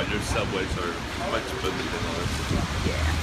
But their subways are much better than ours. Yeah.